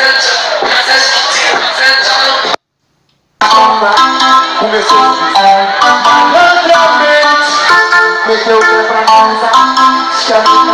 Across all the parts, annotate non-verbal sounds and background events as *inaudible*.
pra sentar, pra sentar, pra sentar no pau. Começou malandramente Meteu o pé pra casa Chama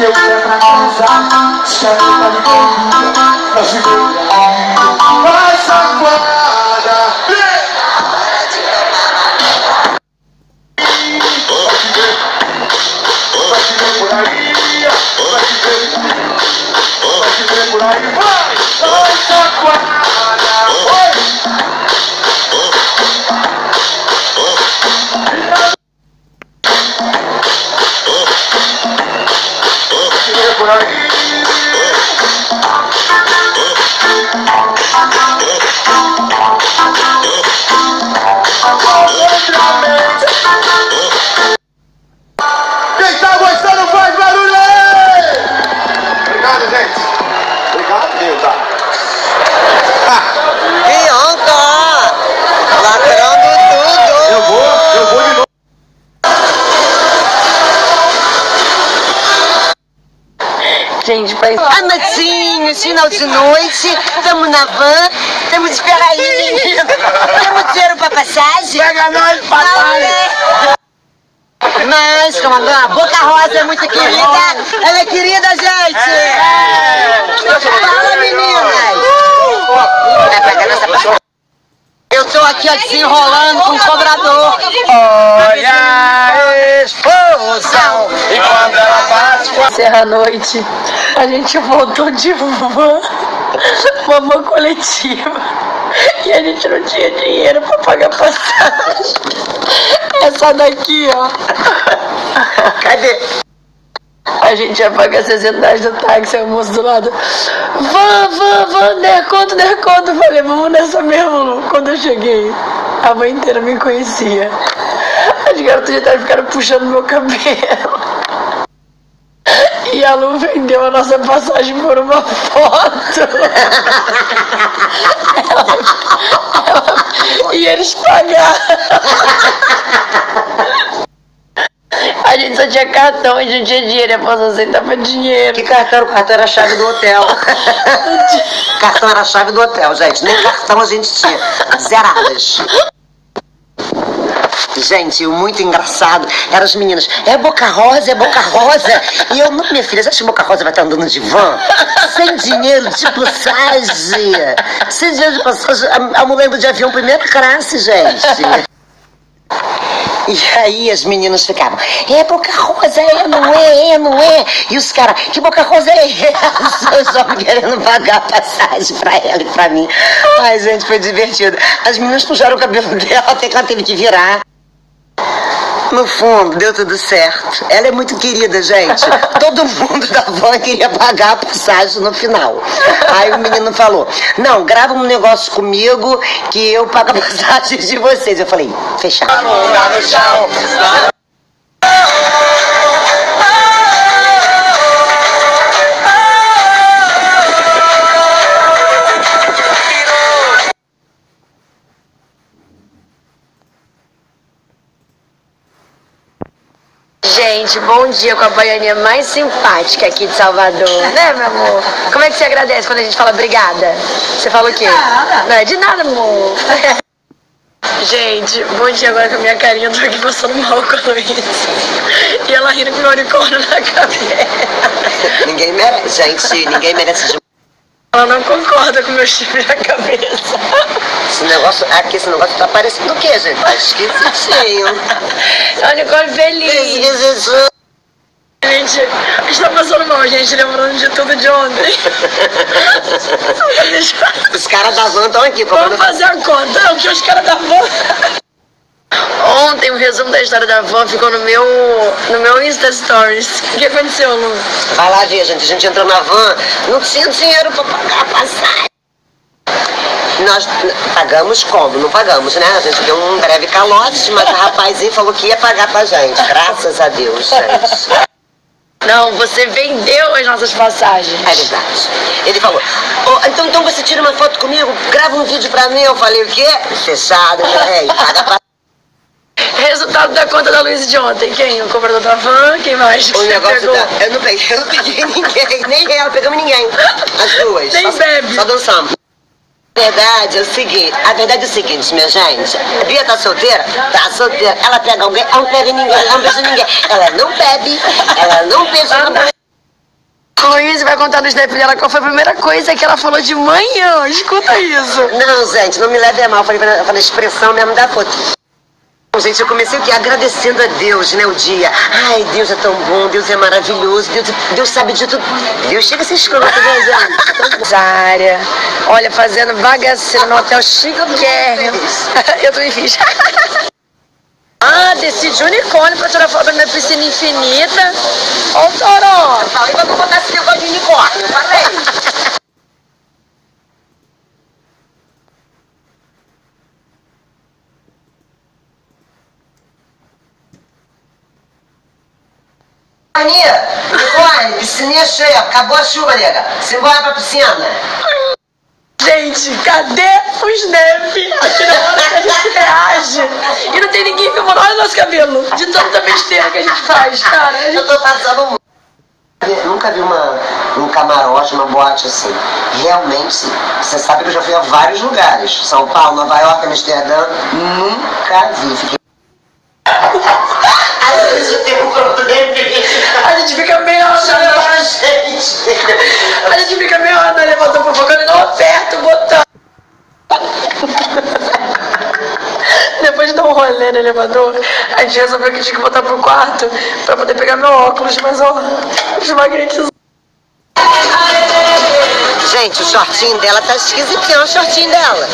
Meteu o pé pra casa, tá ligando, nós ficamos Vai safada, vai te ver por aí, vai te ver, vai te ver por aí, vai, vai safada, Gente, faz... Amatinhos, final de noite, estamos na van, temos... Espera aí, menino! Temos dinheiro pra passagem? Pega nós, papai! Mas, comandante, a Boca Rosa é muito querida. Ela é querida, gente! Fala, meninas! Vai parte? Eu tô aqui, ó, desenrolando com o cobrador. Olha a explosão! E quando ela. Serra Noite, a gente voltou de van, uma van coletiva, e a gente não tinha dinheiro pra pagar passagem. Essa daqui, ó. Cadê? A gente ia pagar 60 reais do táxi, o moço do lado. Van, van, van, der conta, der conta. Eu falei, vamos nessa mesmo, Lu. Quando eu cheguei, a mãe inteira me conhecia. As garotas já ficando puxando meu cabelo. E a Lu vendeu a nossa passagem por uma foto. Ela- ela- e eles pagaram. A gente só tinha cartão, a gente não tinha dinheiro, a moça aceitava dinheiro. Que cartão? O cartão era a chave do hotel. *laughs* cartão era a chave do hotel, gente. Nem cartão a gente tinha. Zeradas. Gente, o muito engraçado eram as meninas. É Boca Rosa, é Boca Rosa. E eu, minha filha, você acha que Boca Rosa vai estar andando de van? Sem dinheiro de passagem. Sem dinheiro de passagem. A, a mulher de avião primeira classe, gente. E aí as meninas ficavam, é Boca Rosa, é, não é, é, não é. E os caras, que Boca Rosa é essa? Eu só querendo pagar a passagem pra ela e pra mim. Ai, gente, foi divertido. As meninas puxaram o cabelo dela até que ela teve que virar. No fundo, deu tudo certo. Ela é muito querida, gente. Todo mundo da van queria pagar a passagem no final. Aí o menino falou: Não, grava um negócio comigo que eu pago a *laughs* passagem de vocês. Eu falei: Fechado. Bunda no chão! Gente, bom dia com a baianinha mais simpática aqui de Salvador. Né, meu amor? Como é que você agradece quando a gente fala obrigada? Você fala o quê? Não é de nada, amor. *laughs* Gente, bom dia agora com a minha carinha. Eu tô aqui passando mal com a Luísa. E ela rindo com meu unicórnio na cabeça. Ninguém merece, gente. Ninguém merece. Ela não concorda com meu chifre na cabeça. Esse negócio, aqui, esse negócio tá parecendo o quê, gente? Tá esquisitinho. É um unicórnio feliz. Esquisitinho. Gente, a gente tá passando mal, gente, lembrando de tudo de ontem. Os caras da van estão aqui, Vamos fazer a conta. Não, porque os caras da van. Ontem o resumo da história da van ficou no meu, no meu Insta Stories. O que aconteceu, Lu? Vai lá ver, gente. A gente entrou na van, não tinha dinheiro pra pagar a passagem. Nós pagamos como? Não pagamos, né? A gente deu um breve calote, mas o rapazinho falou que ia pagar pra gente. Graças a Deus, gente. Não, você vendeu as nossas passagens. É verdade. Ele falou, "Ô, então, então você tira uma foto comigo, grava um vídeo pra mim. Eu falei, o quê? Fechado, né? E paga pra... Resultado da conta da Luísa de ontem. Quem? O cobrador da van? Quem mais? O negócio pegou? da... Eu não peguei, eu não peguei ninguém, nem ela, pegamos ninguém. As duas. Nem só, bebe. Só dançamos. A verdade é o seguinte, a verdade é o seguinte, minha gente. A Bia tá solteira? Tá solteira. Ela pega alguém, ela não pega ninguém, ela não beija ninguém. Ela não bebe, ela não beija ninguém. Luiz vai contar no snap dela qual foi a primeira coisa que ela falou de manhã. Escuta isso. Não, gente, não me leve a mal. Falei, pra- falei expressão mesmo da foto. Gente, eu comecei? Agradecendo a Deus, né, o dia. Ai, Deus é tão bom, Deus é maravilhoso, Deus, Deus sabe de tudo. Deus chega a ser escroto? Zária, olha, fazendo bagaceira no hotel chiquérrimo. *laughs* Eu também fiz. *laughs* Ah, desci de unicórnio pra tirar foto da minha piscina infinita. O Toró. Falei pra não botar esse negócio de unicórnio, falei. Aninha, unicórnio, piscininha cheia, acabou a chuva, nega. Simbora pra piscina. Gente, cadê o snap? Aqui na hora que a gente reage. E não tem ninguém filmando. Olha o nosso cabelo. De tanta besteira que a gente faz, cara. A Eu gente... tô passando muito. Nunca vi uma, um camarote, uma boate assim. Realmente, você sabe que eu já fui a vários lugares. São Paulo, Nova York, Amsterdã. Nunca vi. Fiquei... *laughs* Às vezes eu tenho um problema. A gente fica meia hora elevador. gente. A gente fica meia hora no elevador fofocando e não aperta o botão. *laughs* Depois de dar um rolê no elevador, a gente resolveu que tinha que voltar pro quarto pra poder pegar meu óculos, mas ó, os magnetes Gente, o shortinho dela tá esquisitinho, o shortinho dela.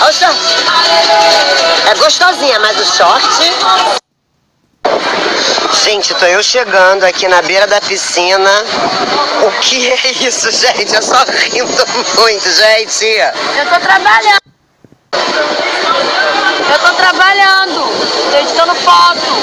Olha o short. É gostosinha, mas o short. Gente, tô eu chegando aqui na beira da piscina. O que é isso, gente? Eu só rindo muito, gente. Eu tô trabalhando. Eu tô trabalhando. Tô editando foto.